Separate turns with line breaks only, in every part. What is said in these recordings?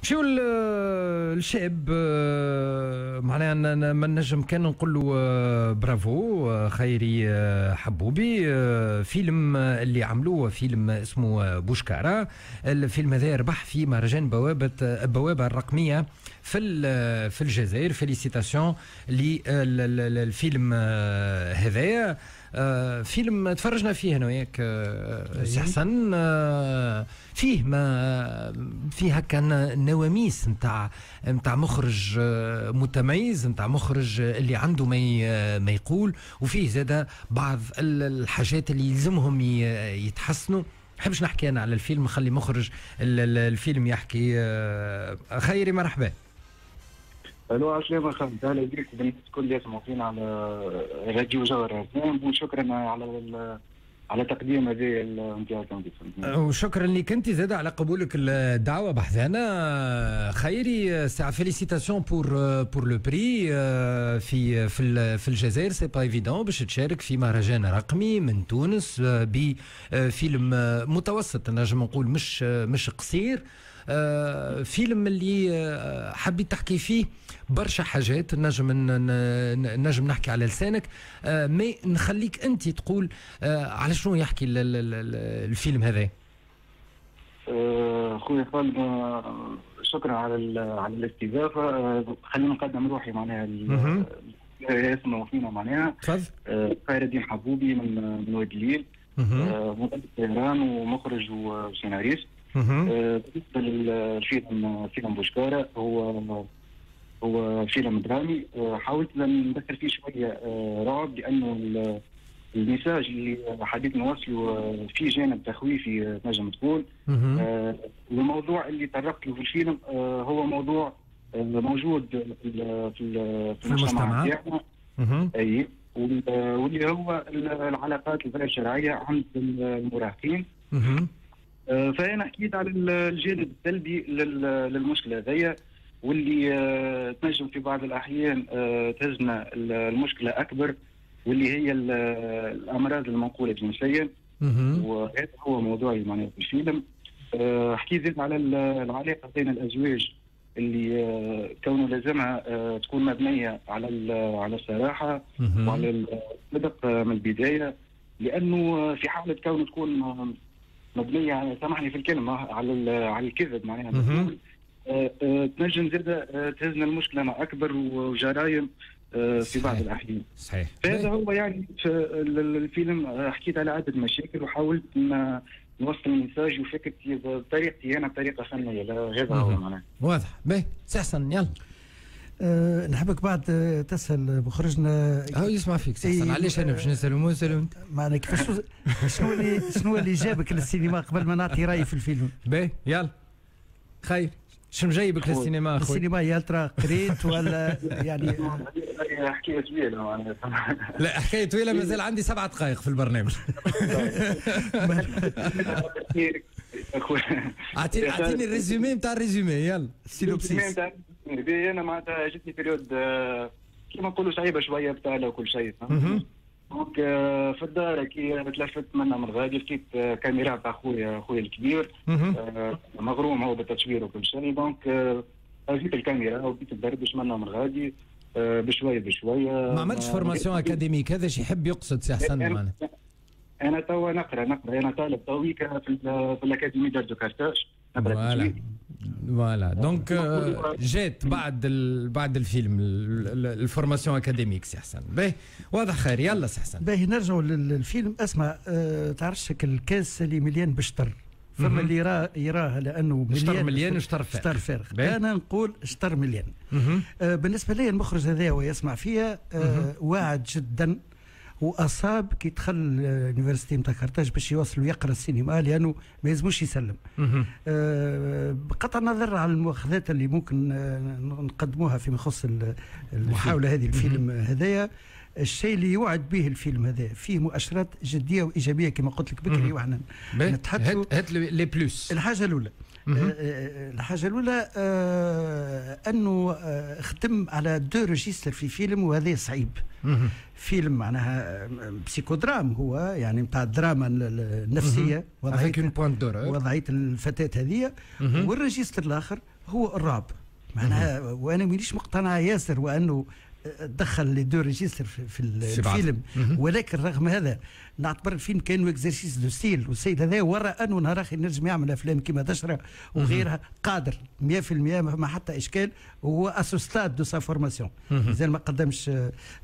نمشيو الشاب آه، معناها ما نجم كان نقول له آه، برافو آه، خيري حبوبي فيلم اللي عملوه فيلم اسمه بوشكارا الفيلم هذا ربح في مهرجان بوابه البوابه الرقمية في في الجزائر. فيليسيتاسيون للفيلم هذايا. فيلم تفرجنا فيه أنا وياك سي حسن فيه ما فيه هكا نواميس نتاع نتاع مخرج آه، متميز نتاع مخرج اللي عنده ما ما يقول وفيه زاده بعض الحاجات اللي يلزمهم يتحسنوا. نحبش نحكي أنا على الفيلم خلي مخرج الفيلم يحكي آه، خيري مرحبا.
ألو عسلامة خالد أهلا بك بالناس الكل يسمعوا على راديو جوهرة. وشكرا على على تقديم هذه الامتياز
وشكرا لك أنت زادة على قبولك الدعوه بحذانا خيري ساعة félicitations pour pour le prix في في في الجزائر. c'est pas évident باش تشارك في مهرجان رقمي من تونس بفيلم متوسط نجم نقول مش مش قصير. آه، فيلم اللي آه، حبيت تحكي فيه برشا حاجات نجم نجم نحكي على لسانك. آه، مي نخليك انت تقول على شنو يحكي الفيلم هذا؟
خويا خالد شكرا على على الاستضافة. خلينا نقدم روحي معناها اسمه فينا معناها. خير الدين حبوبي من من وادي الليل. مدرب طيران ومخرج وسيناريست. بالنسبة للفيلم فيلم بوشكارة هو هو فيلم درامي. آه، حاولت ندخل فيه شوية آه، رعب لأنه ال message اللي حبيت نوصله آه، في جانب تخويفي نجم تقول الموضوع اللي طرقت له في الفيلم هو موضوع موجود في
في المجتمع تاعنا
أي واللي هو العلاقات الغير شرعية عند المراهقين. آه، فأنا حكيت على الجانب السلبي للمشكلة هذيا واللي آه، تنجم في بعض الأحيان آه، تهزنا المشكلة أكبر واللي هي الأمراض المنقولة جنسيا وهذا هو موضوعي معناها في الفيلم حكيت زيد على العلاقة بين الأزواج اللي كونه لازمها تكون مبنية على على الصراحة وعلى الصدق من البداية. لأنه في حالة كونه تكون مبنية سامحني في الكلمة على على الكذب معناها. آه، آه، تنجم زاد آه، تهزنا المشكلة مع أكبر وجرايم في بعض الأحيان.
صحيح.
فهذا هو يعني في الفيلم حكيت على عده مشاكل وحاولت نوصل الميساج وفكرتي بطريقتي أنا بطريقة فنية هذا هو معناه
واضح. باهي. سحسن يلا.
أه نحبك بعد تسال مخرجنا
هو يسمع فيك سحسن. إيه علاش أنا باش نسأل مو نسأل انت
معنى كيفاش شنو اللي شنو اللي جابك للسينما قبل ما نعطي رأيي في الفيلم؟
باهي يلا. خير. شنو جايبك للسينما
أخوي؟ السينما يا ترى قريت ولا يعني
حكايه طويله
لا حكاية طويلة مازال عندي سبع دقائق في البرنامج. اعطيني أعطيني ال résumé نتاع ال résumé يلا.
ال synopsis. أنا معناتها جتني période آه، كيما نقولوا صعيبة شوية بتاع وكل شيء donc آه، في الدار كي تلفت منا من غادي لقيت آه، كاميرا تاع خويا خويا الكبير مغروم هو بالتصوير وكل شيء. donc جيت الكاميرا وبديت ندردش منا من غادي بشوية بشوية.
ما عملتش formation académique هذا شي يحب يقصد سي حسن
أنا, أنا توا نقرأ نقرأ. أنا طالب تويكا في, في ال Académie d'Art كارتاج
نقرأ voilà donc جات بعد بعد الفيلم ال formation académique سي حسن باهي. واضح خير. يلا سي حسن
باهي نرجعوا للفيلم. اسمع أه تعرفش شكل الكاس اللي مليان بالشطر فما اللي يراه يراها لأنه
مليان. شطر مليان وشطر فارغ.
شطر فارغ. أنا نقول شطر مليان. آه بالنسبة لي المخرج هذا ويسمع فيها آه واعد جدا. وأصاب كي دخل ال université نتاع كارتاج باش يوصل ويقرا السينما لأنه ما يلزموش يسلم. آه بقطع النظر على المؤاخذات اللي ممكن آه، نقدموها فيما يخص المحاولة هذه الفيلم هذايا. الشيء اللي يوعد به الفيلم هذا فيه مؤشرات جدية وإيجابية كما قلت لك بكري وإحنا
نتحدثوا هات les plus
الحاجة الأولى. آه، آه، الحاجة الأولى آه أنه خدم على deux registres في فيلم وهذا صعيب. فيلم معناها psychodrame هو يعني نتاع الدراما النفسية
وضعية
وضعية الفتاة هذه وال registre الآخر هو الرعب. معناها وأنا مانيش مقتنع ياسر وأنه دخل les deux registres في, في الفيلم. ولكن رغم هذا نعتبر الفيلم كانه exercice de style والسيد هذا ورى أنه نهار آخر نجم يعمل أفلام كما دشرة وغيرها. قادر 100% ما حتى إشكال. وهو à ce stade de sa formation مازال ما قدمش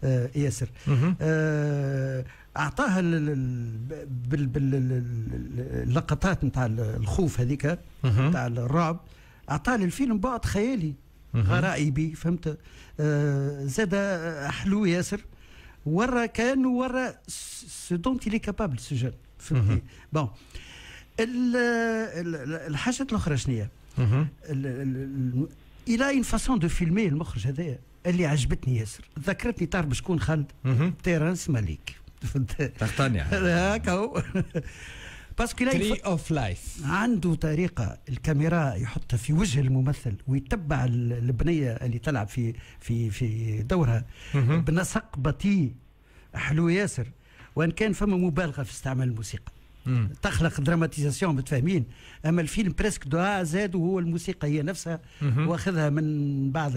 آه، ياسر. آه، أعطاها باللقطات نتاع الخوف هذيك نتاع الرعب. اعطاه للفيلم بعد خيالي. غرائبي فهمت؟ آه زاد حلو ياسر. ورا كانه ورا ce dont il est capable ce jeune فهمتني؟ bon الحاجات الأخرى شنو هي؟ il a une façon de filmer المخرج هذايا. اللي عجبتني ياسر. ذكرتني تعرف شكون؟ خالد؟ تيرانس مالك
تقتنع
هكا هو.
parce que Tree of Life
عنده طريقة الكاميرا يحطها في وجه الممثل ويتبع البنية اللي تلعب في في في دورها. بنسق بطيء حلو ياسر. وإن كان فما مبالغة في استعمال الموسيقى. مم. تخلق dramatisation متفاهمين. أما الفيلم presque de A à Z وهو الموسيقى هي نفسها واخذها من بعض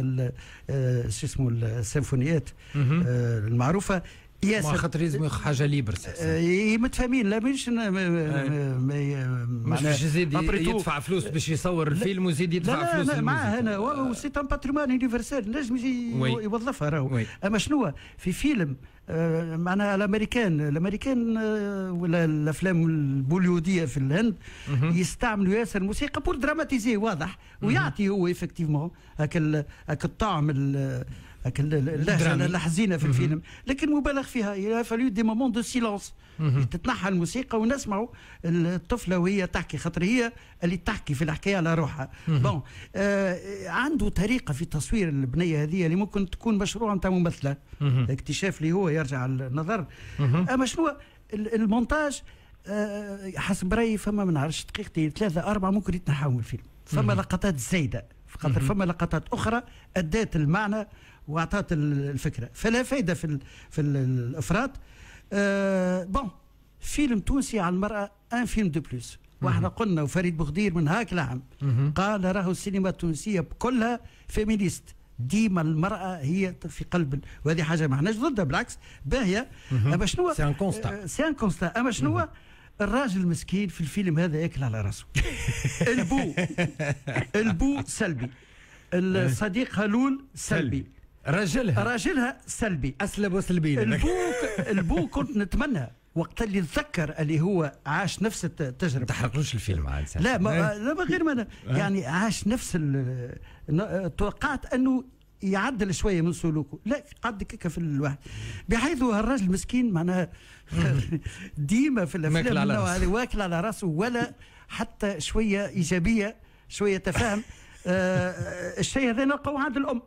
آه، شو اسمه السيمفونيات آه، المعروفة.
ياسر. خاطر لازم حاجة libre
اي متفاهمين. لا مش
مش باش يزيد يدفع فلوس باش يصور الفيلم ويزيد يدفع فلوس
لا معاه أنا c'est un patrimoine universel نجم يجي يوظفها راهو. أما شنو في فيلم آه، معناها الأمريكان. الأمريكان آه، ولا الأفلام البوليودية في الهند يستعملوا ياسر الموسيقى pour dramatiser واضح. ويعطي هو effectivement هاك هاك الطعم الحزينه في الفيلم. لكن مبالغ فيها. fallait des moments de silence تتنحى الموسيقى ونسمعوا الطفلة وهي تحكي. خاطر هي اللي تحكي في الحكاية على روحها. bon آه عنده طريقة في تصوير البنية هذه اللي ممكن تكون مشروع نتاع ممثلة. اكتشاف لي هو يرجع النظر. أما شنو المونتاج؟ آه حسب رأيي فما ما نعرفش دقيقتين ثلاثة أربعة ممكن يتنحوا من الفيلم. فما لقطات زايدة خاطر فما لقطات أخرى أدات المعنى واعطت الفكرة. فلا فائده في في الإفراط أه bon فيلم تونسي على المرأة un film de plus وإحنا قلنا وفريد بوغدير من هاك العام قال راهو السينما التونسية كلها féministe ديما المرأة هي في قلب وهذه حاجة ما احناش ضدها بالعكس باهية.
أما شنو c'est un constat
c'est un constat أما شنو الراجل المسكين في الفيلم هذا ياكل على راسه. البو. البو سلبي. الصديق هلول سلبي.
راجلها
راجلها سلبي.
اسلب وسلبي
البو البو كنت نتمنى. وقت اللي تذكر اللي هو عاش نفس التجربة.
تحرقلوش الفيلم عاد
لا ما لا. ما غير ما يعني عاش نفس توقعت أنه يعدل شوية من سلوكه. لا قد كيكا في الواحد. بحيث الراجل المسكين معناها ديما في الأفلام هذه واكل على راسه ولا حتى شوية إيجابية شوية تفاهم. آه الشيء هذا نلقاو عند الأم.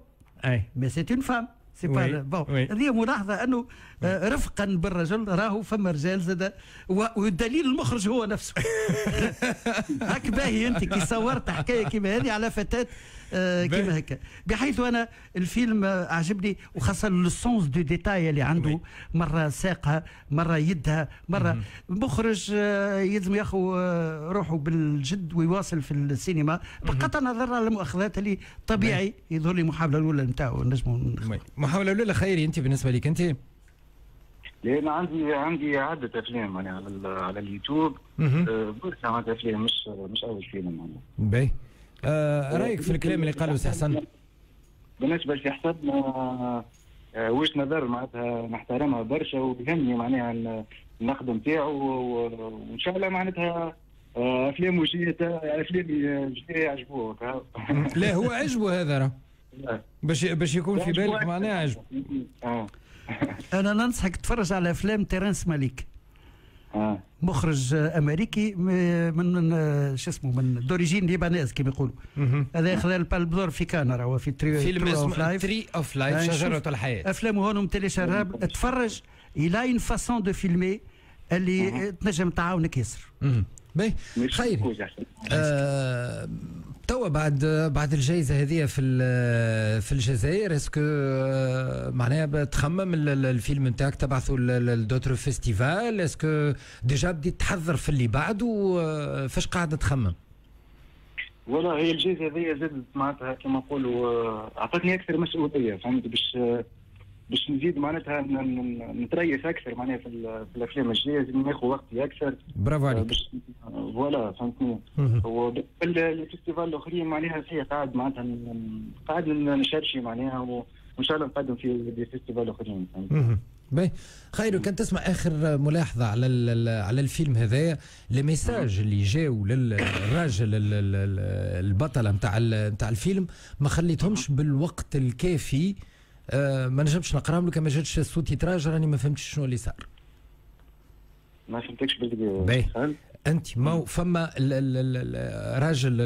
أي. mais enfin c'est pas bon. هذه ملاحظة أنه آه، رفقا بالرجل راهو فما رجال زاد والدليل المخرج هو نفسه. هاك باهي أنت كي صورت حكاية كيما هذه على فتاة آه، كيما هكا. بحيث أنا الفيلم عجبني وخاصة ال sens de détail اللي عنده. مرة ساقها مرة يدها مرة مخرج آه، يلزم ياخذ روحه بالجد ويواصل في السينما. بقطع النظر على المؤاخذات اللي طبيعي يظهر لي المحاولة الأولى نتاعو نجموا
المحاوله الاولى خيري انت بالنسبة لك. انت
لأن عندي عندي عدة أفلام يعني على على اليوتيوب. آه، برشا عدة أفلام مش مش أول فيلم يعني.
باهي. آه رأيك في الكلام اللي قاله سي حسن؟
بالنسبة لسي حسن آه وجهه نظر معناتها نحترمها برشا ويهمني معناها النقد نتاعو وإن شاء الله معناتها أفلام وجيه أفلام جديده يعجبوه
لا هو عجبه هذا راه. باش باش يكون في بالك معناها عجبه
أنا ننصحك تتفرج على افلام تيرنس مالك آه. مخرج أمريكي من من شو اسمه من دوريجين ليبانيز كما يقولوا. هذا خذا البالبدور في كان راهو في
تري فيلم اسمه تري اوف لايف شجرة الحياة.
افلامه هون تيلي شراب. تفرج إلى اون فاسون دو فيلمي اللي تنجم تعاونك ياسر.
باهي. خير. آه توا بعد بعد الجائزة هذه في في الجزائر اسكو آه، معناها تخمم الفيلم نتاعك تبعثوا لدوتر فيستيفال؟ اسكو déjà بديت تحضر في اللي بعده آه، فاش قاعد تخمم؟
والله هي الجائزة هذه زادت معناتها كما نقولوا آه، أعطتني أكثر مسؤولية فهمت؟ باش باش نزيد معناتها نتريث أكثر معناها في, الأفلام الجاية ناخذ وقتي أكثر.
برافو عليك.
باش voilà فهمتني؟ ال festivals الآخرين معناها في قاعد معناتها قاعد نشرشي معناها وإن شاء الله نقدم في festivals اخرين
باهي. خير كان تسمع آخر ملاحظة على على الفيلم هذايا لي ميساج اللي جاوا للراجل البطلة نتاع نتاع الفيلم ما خليتهمش بالوقت الكافي. آه ما نجمش نقراهم لك ما جاتش الصوت يتراجع راني ما فهمتش شنو اللي صار.
ما فهمتكش بالك
أنت ما فما راجل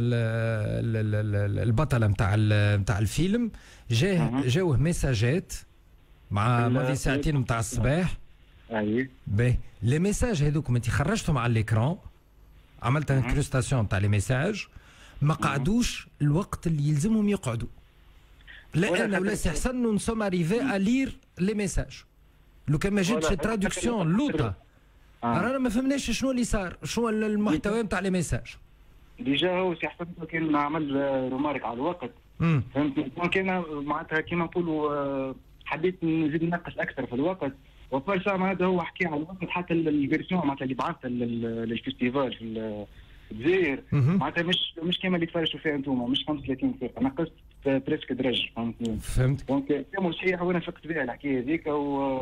البطله نتاع نتاع الفيلم جاه جاوه ميساجات مع ماضي ساعتين نتاع الصباح.
أي.
باهي. les messages هذوك انت خرجتهم على ال écran عملت incrustation نتاع les messages ما قعدوش الوقت اللي يلزمهم يقعدوا. لأن ولا سي حسن nous sommes arrivés à lire les messages لو كان ما جاتش traduction لوطة. رانا ما فهمناش شنو اللي صار شنو المحتوى نتاع les messages.
déjà هو سي حسن كان عمل remarque على الوقت. فهمت؟ كان معناتها كيما نقولوا حبيت نزيد ننقص أكثر في الوقت. و par ça معناتها هو حكي على الوقت حتى ال version معناتها اللي بعثتها لل festival في الجزائر. معناتها مش مش كما اللي تفرجوا فيها أنتم مش 35 دقيقه نقصت presque درج فهمتني؟
فهمت
donc كان صحيح وأنا فقت بها الحكاية هذيك و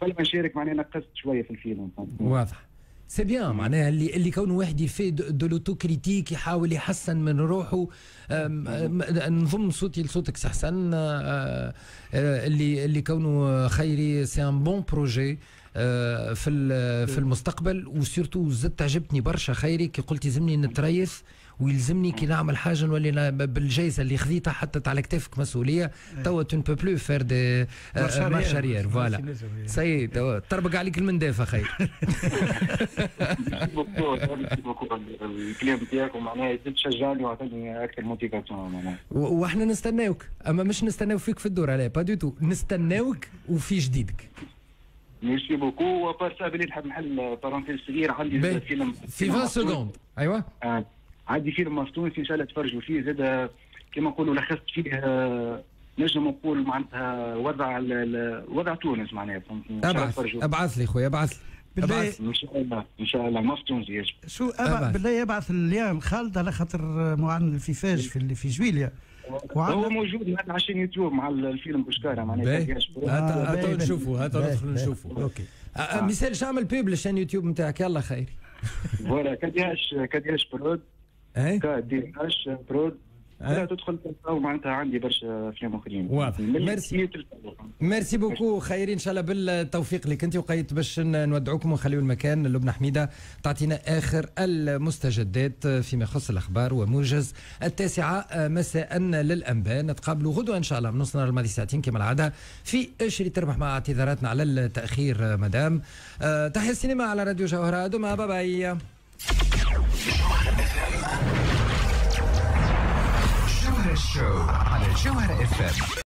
قبل ما نشارك معناها نقصت شوية في الفيلم.
واضح. c'est bien معناها اللي اللي كونه واحد il fait de l'autocritique يحاول يحسن من روحه نضم صوتي لصوتك سي حسن آه، آه، اللي اللي كونه خيري c'est un bon projet في في المستقبل و surtout زدت عجبتني برشا خيري كي قلت يلزمني نتريث ويلزمني كي نعمل حاجة نولي بالجائزه اللي خذيتها حطت على كتافك مسؤولية. توا tu ne peux plus faire des marche arrière voilà c'est توا تربق عليك المنداف أخي
الكلام تاعك معناها تشجعني وعطيني أكثر motivation معناها
وإحنا نستناوك. أما مش نستناو فيك في الدور عليه pas du tout نستناوك وفي جديدك.
merci beaucoup و par ça بلي نحب نحل parenthèse صغير عندي
فيلم في 20 secondes أيوه
آه. عندي فيلم تونسي ان شاء الله تفرجوا فيه زاد كما نقولوا لخصت فيه نجم نقول معناتها وضع وضع تونس معناها.
أبعث أبعث لي خويا أبعث
لي. أبعث إن شاء الله إن شاء الله. ما تونسي
شو أبعث. بالله يبعث اليوم خالد على خاطر معن الفيفاج في اللي في جويليا.
هو موجود هذا عشان يوتيوب مع الفيلم بوشكارة معناها.
هات نشوفوا هات ندخلوا نشوفوا. أوكي. مثال اعمل بيب للشان يوتيوب نتاعك. يلا خير.
voilà كديهاش كديهاش برود؟
اي
كديهاش برود. لا تدخل معناتها عندي برشا أفلام آخرين.
واضح. merci. merci beaucoup. خيري إن شاء الله بالتوفيق لك أنت وقيت باش نودعوكم ونخليو المكان. لبنى حميدة تعطينا آخر المستجدات فيما يخص الأخبار وموجز التاسعة. مساء للأنباء. نتقابلوا غدوة إن شاء الله من نص نهار الماضي ساعتين كما العادة في اشري تربح مع اعتذاراتنا على التأخير مدام. تحية السينما على راديو جوهرة. دوما باي
شو على جوهر اف ام